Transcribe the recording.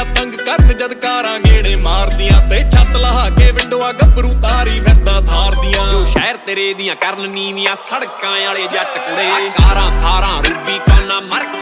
ਨਾ ਤੰਗ ਕਰਨ ਜਦ ਕਾਰਾਂ ਗੇੜੇ ਮਾਰਦੀਆਂ ਤੇ ਛੱਤ ਲਹਾ ਕੇ ਵਿੰਡੋਆਂ ਗੱਭਰੂ ਤਾਰੀ ਫਿਰਦਾ ਥਾਰਦੀਆਂ ਜੋ ਸ਼ਹਿਰ ਤੇਰੇ ਦੀਆਂ ਕਰਨ ਨੀਵੀਆਂ ਸੜਕਾਂ ਵਾਲੇ ਜੱਟ ਕੁੜੇ। ਕਾਰਾਂ ਥਾਰਾਂ